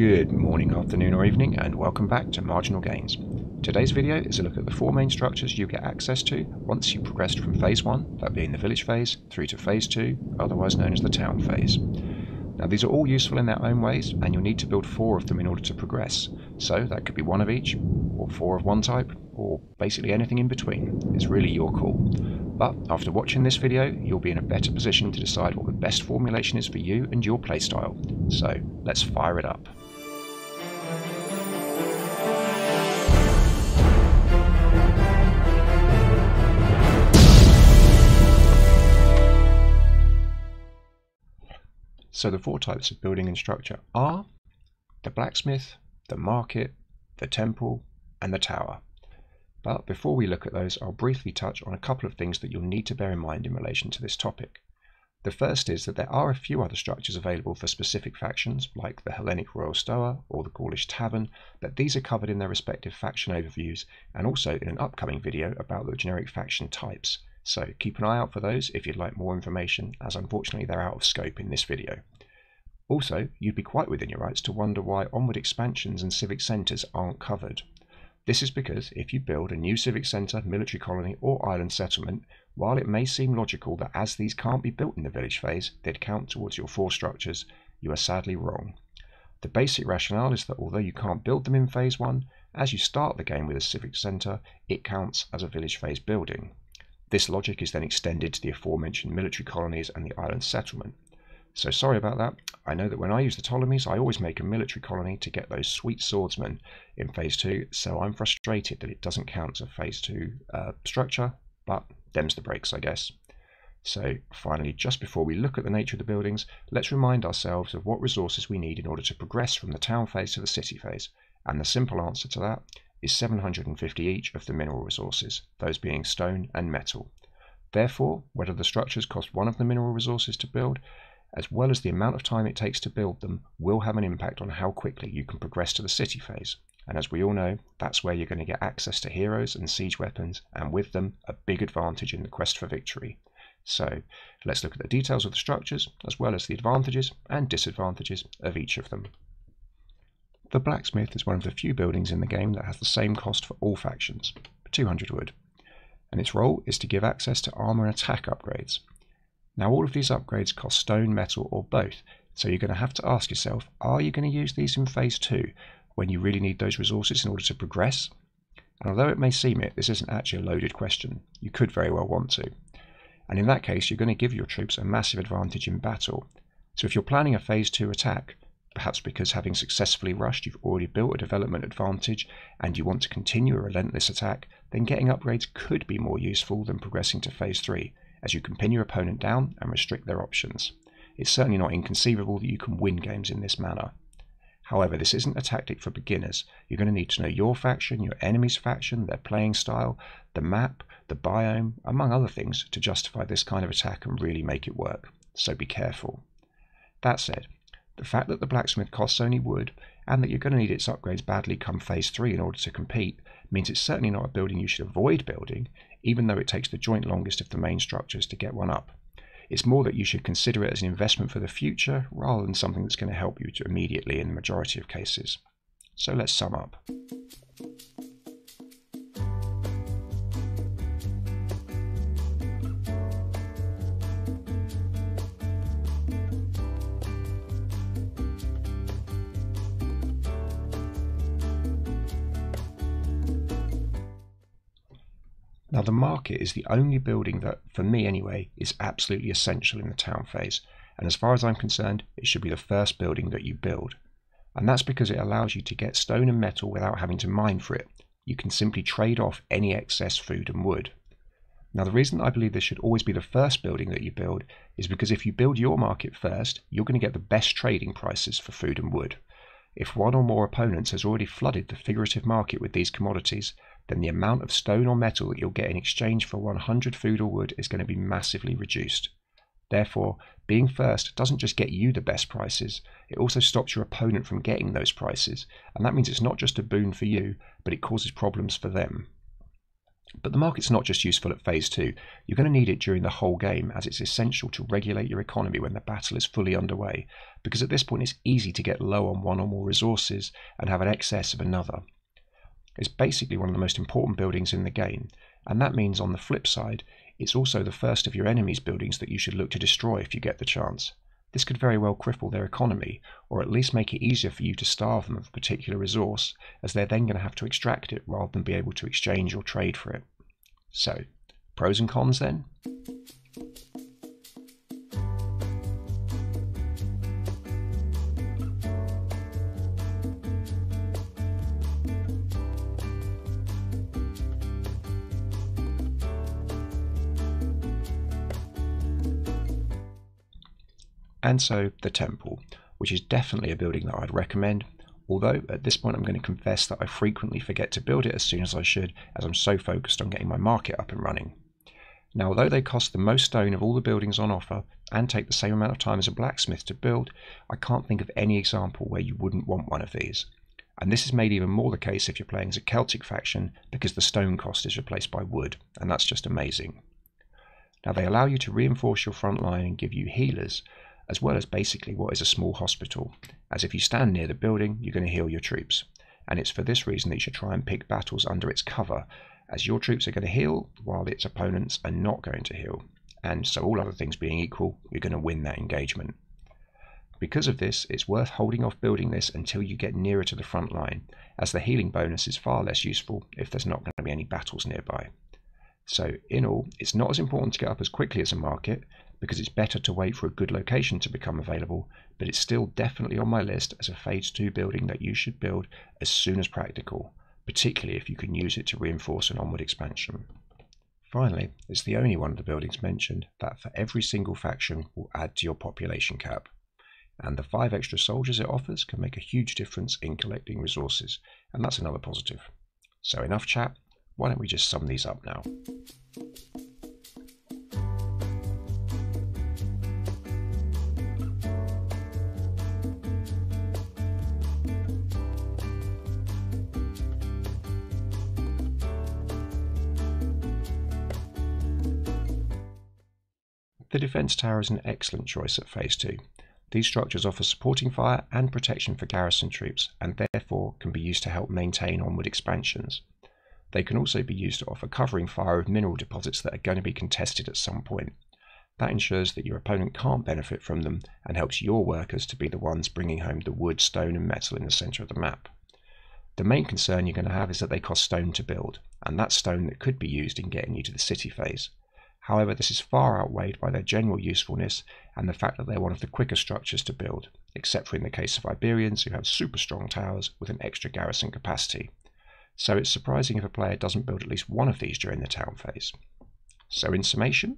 Good morning, afternoon or evening and welcome back to Marginal Gains. Today's video is a look at the four main structures you get access to once you've progressed from phase 1, that being the village phase, through to phase 2, otherwise known as the town phase. Now these are all useful in their own ways and you'll need to build four of them in order to progress. So that could be one of each, or four of one type, or basically anything in between. It's really your call. But after watching this video, you'll be in a better position to decide what the best formulation is for you and your playstyle. So let's fire it up. So the four types of building and structure are the blacksmith, the market, the temple, and the tower. But before we look at those, I'll briefly touch on a couple of things that you'll need to bear in mind in relation to this topic. The first is that there are a few other structures available for specific factions, like the Hellenic Royal Stoa or the Gaulish Tavern, but these are covered in their respective faction overviews and also in an upcoming video about the generic faction types. So keep an eye out for those if you'd like more information, as unfortunately they're out of scope in this video. Also, you'd be quite within your rights to wonder why onward expansions and civic centres aren't covered. This is because if you build a new civic centre, military colony, or island settlement, while it may seem logical that as these can't be built in the village phase, they'd count towards your four structures, you are sadly wrong. The basic rationale is that although you can't build them in phase 1, as you start the game with a civic centre, it counts as a village phase building. This logic is then extended to the aforementioned military colonies and the island settlement. So sorry about that. I know that when I use the Ptolemies, I always make a military colony to get those sweet swordsmen in Phase 2, so I'm frustrated that it doesn't count as a Phase 2 uh, structure, but them's the breaks, I guess. So finally, just before we look at the nature of the buildings, let's remind ourselves of what resources we need in order to progress from the town phase to the city phase. And the simple answer to that is 750 each of the mineral resources, those being stone and metal. Therefore, whether the structures cost one of the mineral resources to build as well as the amount of time it takes to build them, will have an impact on how quickly you can progress to the city phase. And as we all know, that's where you're going to get access to heroes and siege weapons, and with them, a big advantage in the quest for victory. So, let's look at the details of the structures, as well as the advantages and disadvantages of each of them. The blacksmith is one of the few buildings in the game that has the same cost for all factions, 200 wood, and its role is to give access to armor and attack upgrades, now all of these upgrades cost stone, metal or both, so you're going to have to ask yourself, are you going to use these in phase 2 when you really need those resources in order to progress? And although it may seem it, this isn't actually a loaded question. You could very well want to. And in that case, you're going to give your troops a massive advantage in battle. So if you're planning a phase 2 attack, perhaps because having successfully rushed you've already built a development advantage and you want to continue a relentless attack, then getting upgrades could be more useful than progressing to phase 3 as you can pin your opponent down and restrict their options. It's certainly not inconceivable that you can win games in this manner. However, this isn't a tactic for beginners. You're going to need to know your faction, your enemy's faction, their playing style, the map, the biome, among other things, to justify this kind of attack and really make it work. So be careful. That said, the fact that the blacksmith costs only wood, and that you're going to need its upgrades badly come phase 3 in order to compete, means it's certainly not a building you should avoid building, even though it takes the joint longest of the main structures to get one up. It's more that you should consider it as an investment for the future rather than something that's going to help you to immediately in the majority of cases. So let's sum up. Now, the market is the only building that, for me anyway, is absolutely essential in the town phase, and as far as I'm concerned, it should be the first building that you build. And that's because it allows you to get stone and metal without having to mine for it. You can simply trade off any excess food and wood. Now, the reason I believe this should always be the first building that you build is because if you build your market first, you're going to get the best trading prices for food and wood. If one or more opponents has already flooded the figurative market with these commodities, then the amount of stone or metal that you'll get in exchange for 100 food or wood is going to be massively reduced. Therefore, being first doesn't just get you the best prices, it also stops your opponent from getting those prices, and that means it's not just a boon for you, but it causes problems for them. But the market's not just useful at phase two. You're going to need it during the whole game as it's essential to regulate your economy when the battle is fully underway, because at this point it's easy to get low on one or more resources and have an excess of another. It's basically one of the most important buildings in the game, and that means on the flip side, it's also the first of your enemy's buildings that you should look to destroy if you get the chance. This could very well cripple their economy, or at least make it easier for you to starve them of a particular resource, as they're then going to have to extract it rather than be able to exchange or trade for it. So, pros and cons then? And so the temple, which is definitely a building that I'd recommend, although at this point I'm going to confess that I frequently forget to build it as soon as I should, as I'm so focused on getting my market up and running. Now, although they cost the most stone of all the buildings on offer and take the same amount of time as a blacksmith to build, I can't think of any example where you wouldn't want one of these. And this is made even more the case if you're playing as a Celtic faction because the stone cost is replaced by wood, and that's just amazing. Now, they allow you to reinforce your front line and give you healers, as well as basically what is a small hospital, as if you stand near the building, you're going to heal your troops. And it's for this reason that you should try and pick battles under its cover, as your troops are going to heal while its opponents are not going to heal. And so, all other things being equal, you're going to win that engagement. Because of this, it's worth holding off building this until you get nearer to the front line, as the healing bonus is far less useful if there's not going to be any battles nearby. So, in all, it's not as important to get up as quickly as a market, because it's better to wait for a good location to become available, but it's still definitely on my list as a Phase 2 building that you should build as soon as practical, particularly if you can use it to reinforce an onward expansion. Finally, it's the only one of the buildings mentioned that for every single faction will add to your population cap, and the 5 extra soldiers it offers can make a huge difference in collecting resources, and that's another positive. So enough chat, why don't we just sum these up now? The defence tower is an excellent choice at Phase 2. These structures offer supporting fire and protection for garrison troops, and therefore can be used to help maintain onward expansions. They can also be used to offer covering fire of mineral deposits that are going to be contested at some point. That ensures that your opponent can't benefit from them and helps your workers to be the ones bringing home the wood, stone, and metal in the centre of the map. The main concern you're going to have is that they cost stone to build, and that's stone that could be used in getting you to the city phase. However, this is far outweighed by their general usefulness and the fact that they're one of the quicker structures to build, except for in the case of Iberians who have super strong towers with an extra garrison capacity. So it's surprising if a player doesn't build at least one of these during the town phase. So in summation,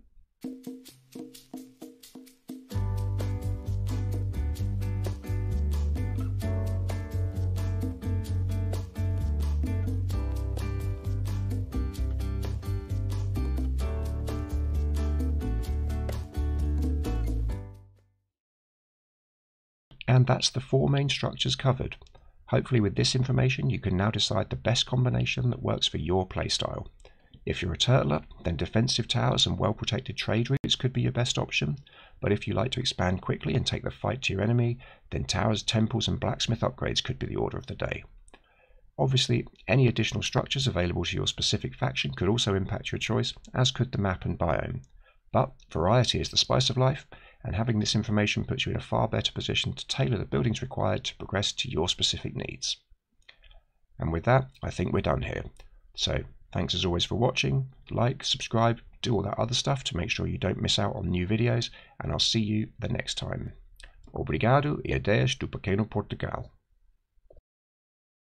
And that's the four main structures covered. Hopefully with this information you can now decide the best combination that works for your playstyle. If you're a turtler, then defensive towers and well-protected trade routes could be your best option, but if you like to expand quickly and take the fight to your enemy, then towers, temples and blacksmith upgrades could be the order of the day. Obviously, any additional structures available to your specific faction could also impact your choice, as could the map and biome. But variety is the spice of life, and having this information puts you in a far better position to tailor the buildings required to progress to your specific needs. And with that, I think we're done here. So, thanks as always for watching, like, subscribe, do all that other stuff to make sure you don't miss out on new videos, and I'll see you the next time. Obrigado e adeus do pequeno Portugal.